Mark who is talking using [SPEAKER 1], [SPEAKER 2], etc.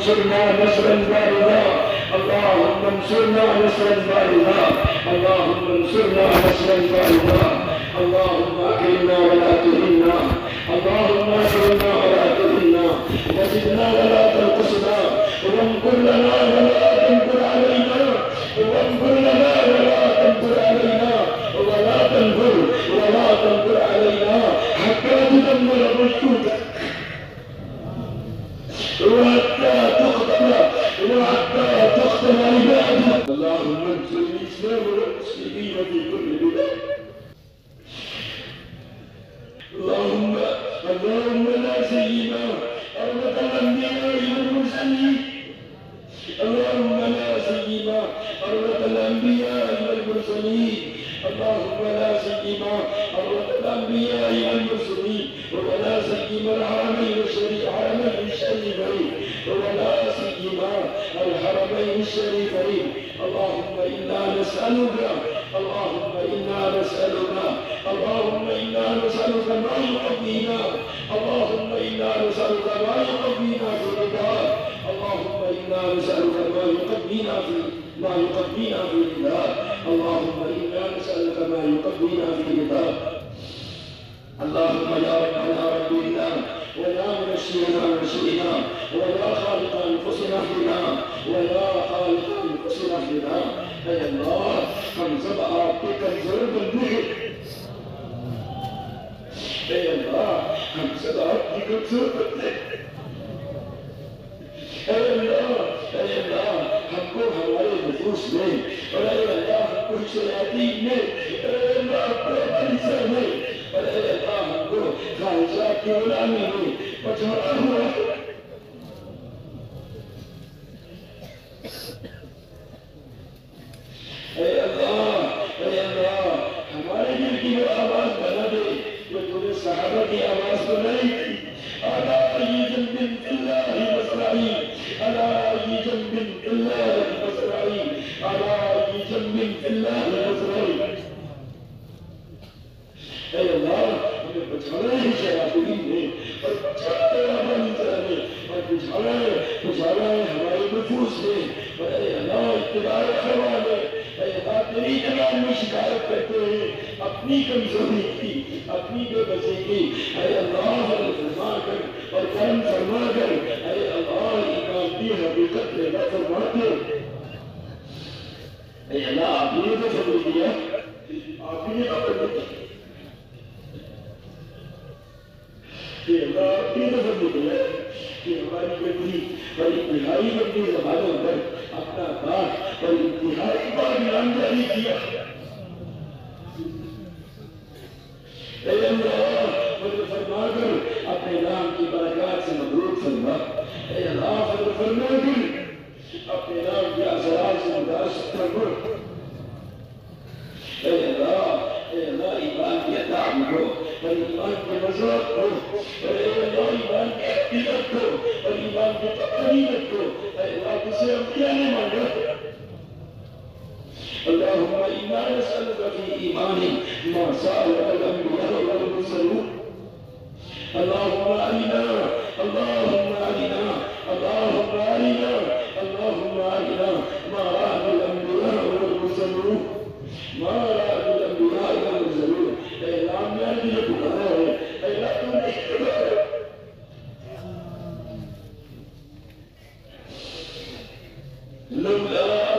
[SPEAKER 1] انصرنا نصرا باردا اللهم انصرنا نصرا باردا اللهم انصرنا نصرا باردا اللهم أكرمنا ولا تهنا. اللهم أكرمنا ولا تهنا. وزدنا ولا تنقصنا. وانكر لنا وحتى تقتل وحتى تقتل عبادك اللهم انصر الاسلام والمسلمين في كل بلاد اللهم اللهم لا سيما أرض الأنبياء والمرسلين اللهم لا سيما أرض الأنبياء والمرسلين اللهم لا سيما أرض الأنبياء والمرسلين ولا سيما الشريفين الشريفين ولا الحرمين الشريفين اللهم إنا نسألك اللهم إنا نسألك اللهم إنا نسألك ما يقضينا اللهم إنا نسألك ما يقضينا في الرضا اللهم إنا نسألك ما يقضينا في ما يقضينا في الرضا اللهم إنا نسألك ما يقضينا في الرضا اللهم يا رب يا رب إنا ويا منشئنا منشئنا ولا خالق أنفسنا بنا ولا خالق أنفسنا بنا أي الله كم زبع ربك الظلم النور أي الله كم زبع ربك الظلم أي الله أي الله هنكون هوالي النفوس ليه ولا إلى الله هنكون شياطين ليه أي الله هنكون إنسان ليه ولا إلى الله هنكون خارجات ولا أمين ليه أهوى सहाबा की आवाज बनाई थी अला ये जन्बिन इल्लाहि मसराई अला ये जन्बिन इल्लाहि मसराई अला ये जन्बिन इल्लाहि मसराई ऐ अल्लाह हमें बचाना है शयातीन ने और बचाना है हमारी तरह में और बुझाना है बुझाना है हमारे नफूस में और ऐ अल्लाह इत्तिबार हवा अपनी कमज़ोरी की, अपनी बेबसी की ऐ अल्लाह फरमा कर, और करम फरमा कर ऐ अल्लाह की हकीकत पैदा फरमा कर ऐ अल्लाह, आपने तो फजल दिया। आपने तो फजल दिया। अल्लाह, आपने तो फजल दिया कि हमारी इंतहाई अपना बात और इंतहाई बात जारी किया। ولله رجاؤكم وإلى الله مآكلتكم ولله تقريبكم فإن سيرضينا اللهم إنا نسألك في إيمان ما سألك الأنبياء والمرسلون اللهم أمنا اللهم Lula.